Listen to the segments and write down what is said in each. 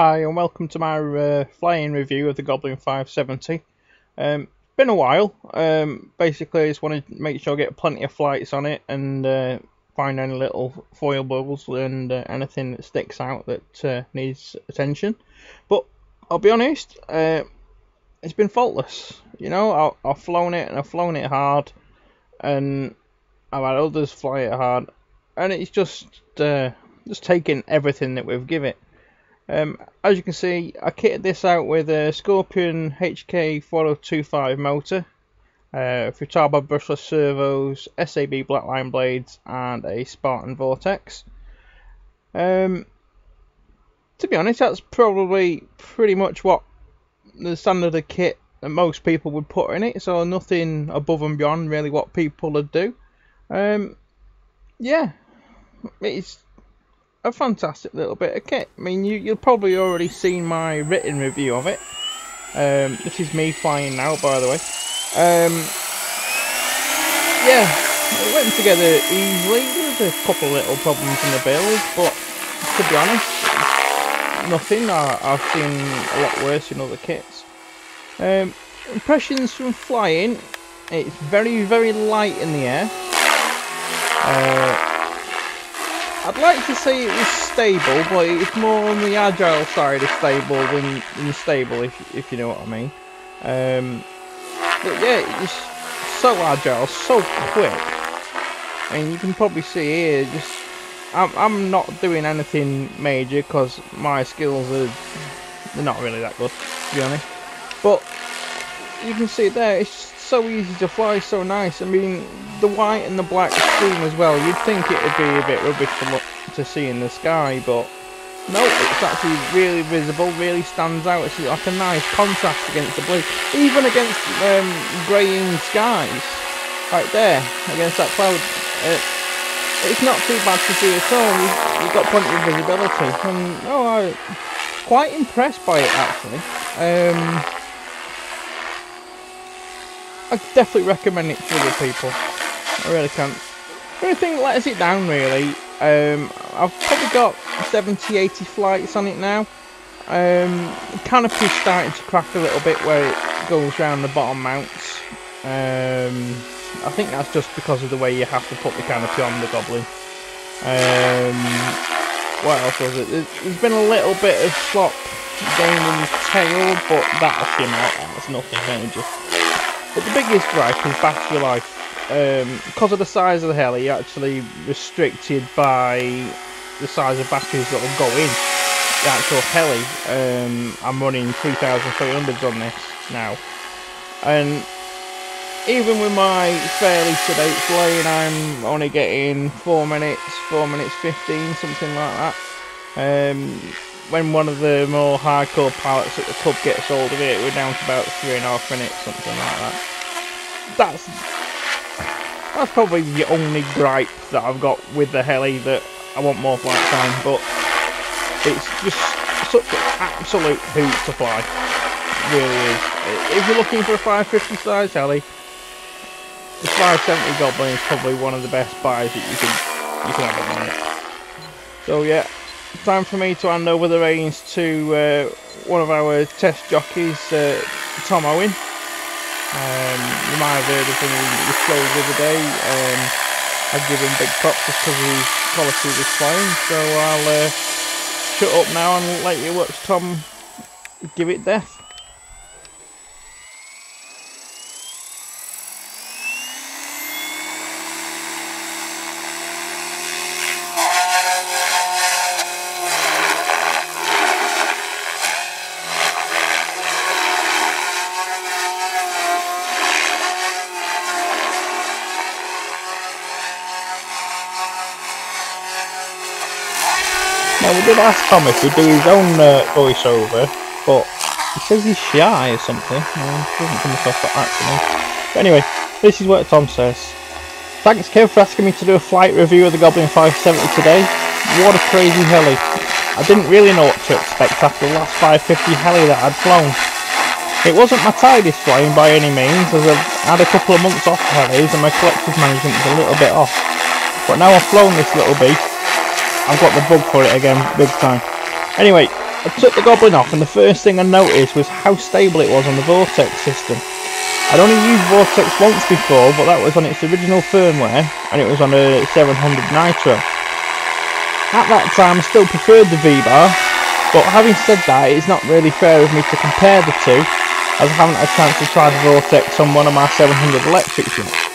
Hi and welcome to my uh, flying review of the Goblin 570. Um, it's been a while. Um, basically, I just want to make sure I get plenty of flights on it and uh, find any little foil bubbles and uh, anything that sticks out that uh, needs attention. But I'll be honest, uh, it's been faultless. You know, I, I've flown it and I've flown it hard, and I've had others fly it hard, and it's just uh, just taking everything that we've given it. Um, as you can see, I kitted this out with a Scorpion HK4025 motor, uh, Futaba brushless servos, SAB Blackline blades, and a Spartan Vortex. Um, to be honest, that's probably pretty much what the standard of kit that most people would put in it, so nothing above and beyond really what people would do. Um, yeah, it's a fantastic little bit of kit. I mean, you, you've probably already seen my written review of it. Um, this is me flying now, by the way. Um, yeah, it went together easily. There's a couple little problems in the build, but to be honest, nothing. I, have seen a lot worse in other kits. Um, impressions from flying, it's very, very light in the air. Uh, I'd like to say it was stable, but it's more on the agile side of stable than, than stable, if, if you know what I mean. Um, but yeah, it's so agile, so quick. And you can probably see here, just I'm, I'm not doing anything major because my skills are they're not really that good, to be honest. But you can see there, it's so easy to fly, so nice. I mean, the white and the black screen as well. You'd think it would be a bit rubbish to look to see in the sky, but no, it's actually really visible, really stands out. It's like a nice contrast against the blue, even against um, greying skies, right there against that cloud. It, it's not too bad to see at all. You've, you've got plenty of visibility, and oh, I'm quite impressed by it actually. Um, I definitely recommend it to other people. I really can. The only thing that lets it down really, um, I've probably got 70, 80 flights on it now. Um, canopy's starting to crack a little bit where it goes around the bottom mounts. Um, I think that's just because of the way you have to put the canopy on the Goblin. Um, what else was it? There's been a little bit of slop the tail, but that'll come out. That's nothing major. But the biggest gripe is battery life. Um, because of the size of the heli, you're actually restricted by the size of batteries that will go in the actual heli. Um, I'm running 3300s on this now. And even with my fairly sedate flying, I'm only getting 4 minutes, 4 minutes 15, something like that. Um, when one of the more hardcore pilots at the club gets hold of it, we're down to about three and a half minutes, something like that. That's that's probably the only gripe that I've got with the heli that I want more flight time, but it's just such an absolute hoot to fly. It really is. If you're looking for a 550 size heli, the 570 Goblin is probably one of the best buys that you can you can have on it. So yeah, time for me to hand over the reins to uh, one of our test jockeys, uh, Tom Owen. Um, you might have heard of him in the show the other day. Um, I give him big props just because his quality his flying. So I'll uh, shut up now and let you watch Tom give it death. We did ask Thomas to do his own uh, voiceover, but he says he's shy or something. Uh, doesn't come across that me. But anyway, this is what Tom says. Thanks Kev for asking me to do a flight review of the Goblin 570 today. What a crazy heli. I didn't really know what to expect after the last 550 heli that I'd flown. It wasn't my tidiest flying by any means, as I've had a couple of months off helis and my collective management is a little bit off. But now I've flown this little beast, I've got the bug for it again, big time. Anyway, I took the Goblin off and the first thing I noticed was how stable it was on the Vortex system. I'd only used Vortex once before, but that was on its original firmware, and it was on a 700 Nitro. At that time, I still preferred the V-Bar, but having said that, it's not really fair of me to compare the two, as I haven't had a chance to try the Vortex on one of my 700 electrics yet.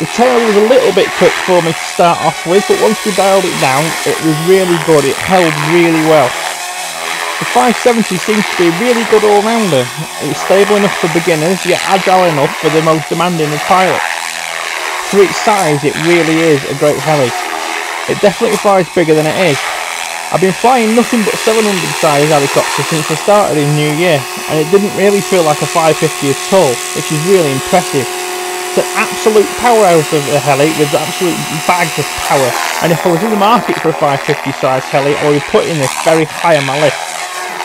The tail was a little bit quick for me to start off with, but once we dialed it down, it was really good, it held really well. The 570 seems to be a really good all-rounder. It's stable enough for beginners, yet agile enough for the most demanding of pilots. For its size, it really is a great heli. It definitely flies bigger than it is. I've been flying nothing but 700 size helicopters since I started in New Year, and it didn't really feel like a 550 at all, which is really impressive. It's an absolute powerhouse of a heli with absolute bags of power, and if I was in the market for a 550 size heli, I would put in this very high on my list.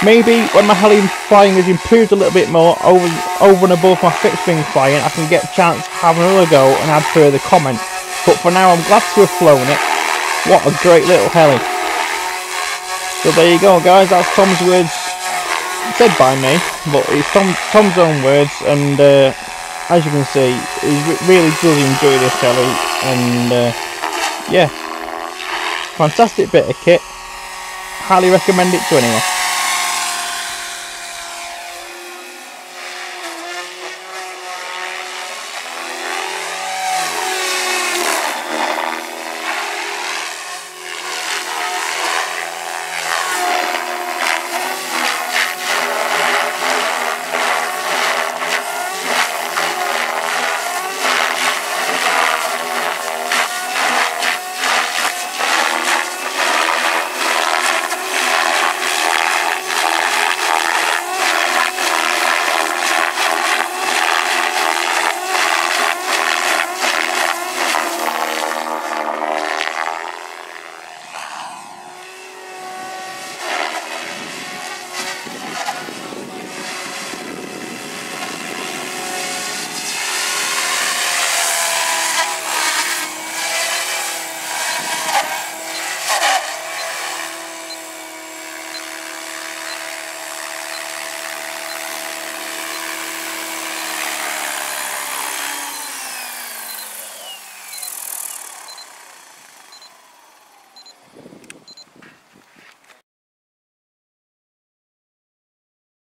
Maybe when my heli flying has improved a little bit more over over and above my fixed wing flying, I can get a chance to have another go and add further comment. But for now, I'm glad to have flown it. What a great little heli. So there you go, guys. That's Tom's words said by me, but it's Tom, Tom's own words, and uh, as you can see, he really does enjoy this heli, and uh, yeah, fantastic bit of kit highly recommend it to anyone.